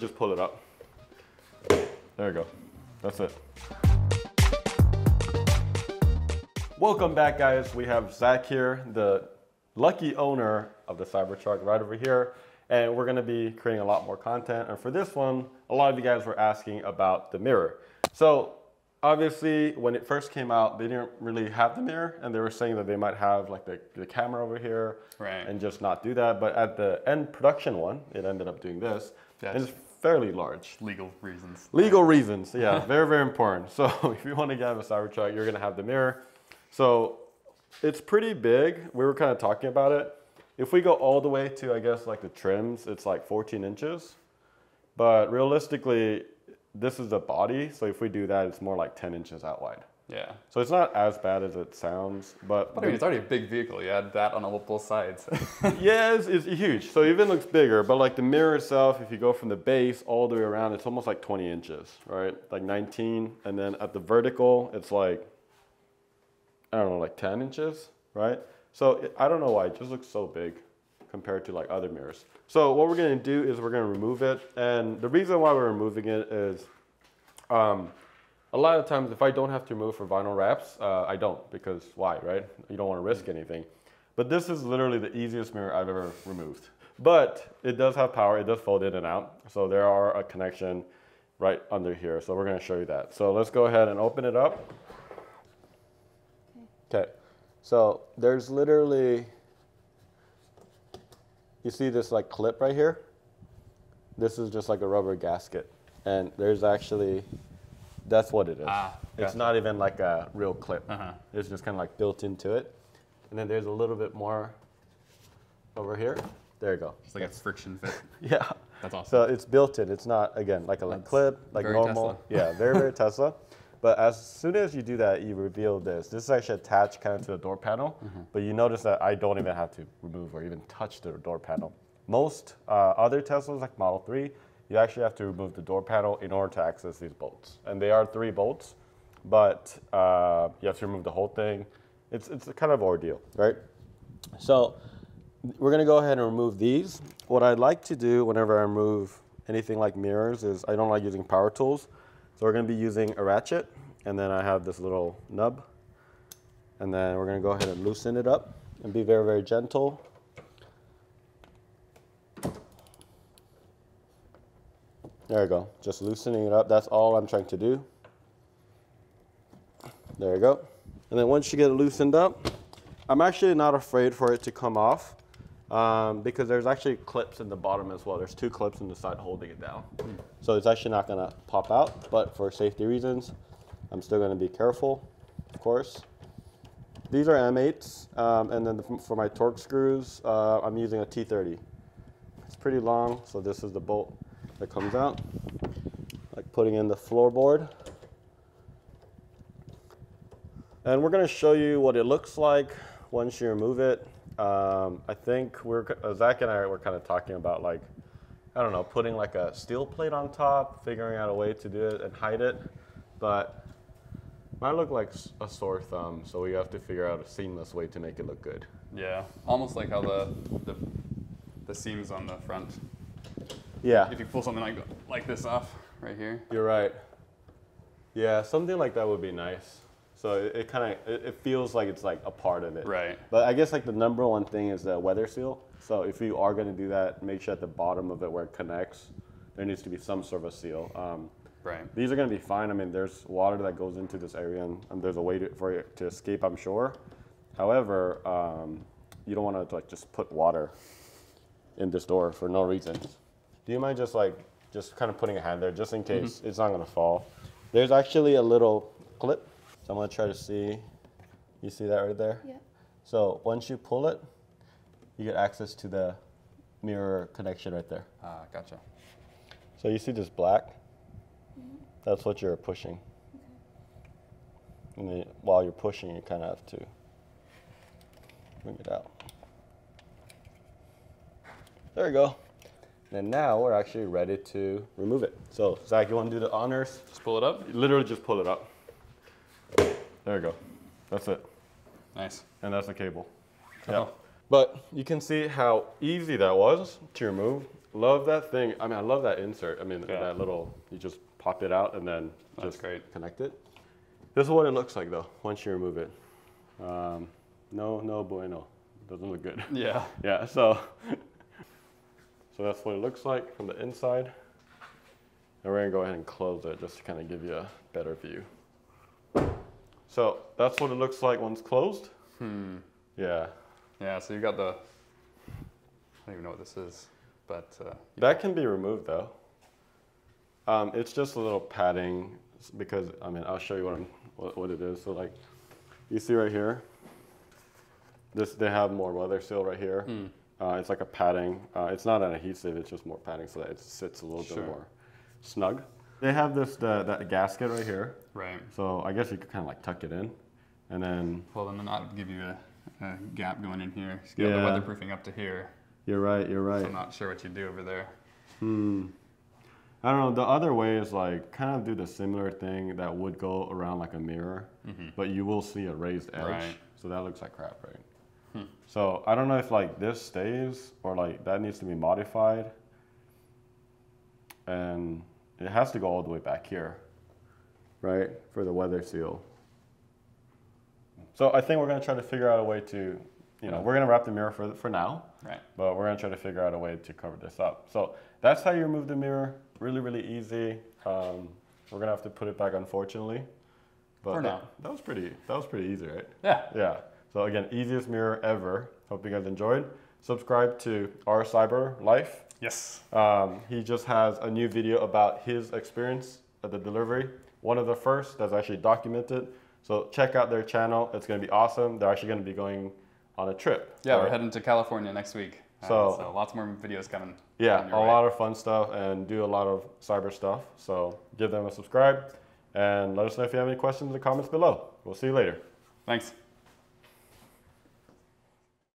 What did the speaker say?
Just pull it up. There we go. That's it. Welcome back, guys. We have Zach here, the lucky owner of the Cybertruck right over here. And we're gonna be creating a lot more content. And for this one, a lot of you guys were asking about the mirror. So obviously, when it first came out, they didn't really have the mirror. And they were saying that they might have like the, the camera over here Right. and just not do that. But at the end production one, it ended up doing this. And it's fairly large. Legal reasons. Legal reasons, yeah, very, very important. So if you want to get a Cybertruck, you're gonna have the mirror. So it's pretty big. We were kind of talking about it. If we go all the way to, I guess, like the trims, it's like 14 inches. But realistically, this is the body. So if we do that, it's more like 10 inches out wide. Yeah. So it's not as bad as it sounds, but But I mean, it's already a big vehicle. You add that on all both sides. yeah, it's, it's huge. So it even looks bigger, but like the mirror itself, if you go from the base all the way around, it's almost like 20 inches, right? Like 19, and then at the vertical, it's like I don't know, like 10 inches, right? So it, I don't know why it just looks so big compared to like other mirrors. So what we're gonna do is we're gonna remove it, and the reason why we're removing it is. Um, a lot of times, if I don't have to remove for vinyl wraps, uh, I don't because why, right? You don't want to risk anything. But this is literally the easiest mirror I've ever removed. But it does have power. It does fold in and out. So there are a connection right under here. So we're going to show you that. So let's go ahead and open it up. Okay. So there's literally, you see this like clip right here? This is just like a rubber gasket. And there's actually, that's what it is. Ah, It's gotcha. not even like a real clip. Uh-huh. It's just kind of like built into it. And then there's a little bit more over here. There you go. It's like a friction fit. Yeah. That's awesome. So it's built in. It's not again like a That's clip, like very normal. Yeah, very very Tesla. But as soon as you do that, you reveal this. This is actually attached kind of to the door panel. Mm-hmm. But you notice that I don't even have to remove or even touch the door panel. Most uh, other Teslas, like Model 3, you actually have to remove the door panel in order to access these bolts. And they are three bolts, but uh, you have to remove the whole thing. It's, it's a kind of ordeal, right? So we're gonna go ahead and remove these. What I like to do whenever I remove anything like mirrors is I don't like using power tools. So we're gonna be using a ratchet and then I have this little nub. And then we're gonna go ahead and loosen it up and be very, very gentle. There you go, just loosening it up. That's all I'm trying to do. There you go. And then once you get it loosened up, I'm actually not afraid for it to come off um, because there's actually clips in the bottom as well. There's two clips in the side holding it down. So it's actually not gonna pop out, but for safety reasons, I'm still gonna be careful, of course. These are M8s, um, and then the, for my Torx screws, uh, I'm using a T30. It's pretty long, so this is the bolt that comes out. Like putting in the floorboard. And we're gonna show you what it looks like once you remove it. Um, I think we're, uh, Zach and I were kind of talking about like, I don't know, putting like a steel plate on top, figuring out a way to do it and hide it. But might look like a sore thumb, so we have to figure out a seamless way to make it look good. yeah. Almost like how the, the the seams on the front. Yeah, If you pull something like like this off right here. you're right. Yeah, something like that would be nice. So it, it kind of, it, it feels like it's like a part of it. Right. But I guess like the number one thing is the weather seal. So if you are going to do that, make sure at the bottom of it where it connects, there needs to be some sort of a seal. Um, Right. these are going to be fine. I mean, there's water that goes into this area, and, and there's a way to, for it to escape, I'm sure. However, um, you don't want to like just put water in this door for no reason. Do you mind just like just kind of putting a hand there, just in case it's not going to fall? There's actually a little clip, so I'm going to try to see. You see that right there? Yeah. So once you pull it, you get access to the mirror connection right there. Ah, gotcha. So you see this black? That's what you're pushing. And then while you're pushing, you kind of have to bring it out. There you go. And now we're actually ready to remove it. So Zach, you want to do the honors? Just pull it up. Literally just pull it up. There you go. That's it. Nice. And that's the cable. Cool. Yeah. But you can see how easy that was to remove. love that thing. I mean, I love that insert. I mean, Yeah. that little, you just pop it out and then That's just great. connect it. This is what it looks like though, once you remove it. Um, no, no bueno. Doesn't look good. Yeah. Yeah, so so that's what it looks like from the inside. And we're gonna go ahead and close it just to kind of give you a better view. So that's what it looks like once closed. Hmm. Yeah, Yeah. So you got the. I don't even know what this is, but uh, that can be removed though. Um, it's just a little padding because I mean I'll show you what, I'm, what what it is. So like you see right here, this they have more weather seal right here. hmm. Uh, it's like a padding. Uh, it's not an adhesive. It's just more padding so that it sits a little Sure. bit more snug. They have this the, that gasket right here, right. so I guess you could kind of like tuck it in, and then Well, then not give you a, a gap going in here. You got Yeah. the weatherproofing up to here. you're right. You're So right. I'm not sure what you do over there. Hmm. I don't know. The other way is like kind of do the similar thing that would go around like a mirror, Mm-hmm. but you will see a raised edge. Right. So that looks like crap, right? Hmm. So I don't know if like this stays or like that needs to be modified. And it has to go all the way back here, right? For the weather seal. So I think we're gonna try to figure out a way to, you know, we're gonna wrap the mirror for for now, Right. but we're gonna try to figure out a way to cover this up. So that's how you remove the mirror. Really, really easy. Um, we're gonna have to put it back, unfortunately. But For that, now. that was pretty. That was pretty easy, right? Yeah. Yeah. So again, easiest mirror ever. Hope you guys enjoyed. Subscribe to our Cyber Life. Yes. Um, he just has a new video about his experience at the delivery. One of the first that's actually documented. So check out their channel. It's gonna be awesome. They're actually gonna be going on a trip. Yeah, we're heading to California next week. Uh, So- so lots more videos coming. Yeah, a way. lot of fun stuff and do a lot of cyber stuff. So give them a subscribe and let us know if you have any questions in the comments below. We'll see you later. Thanks.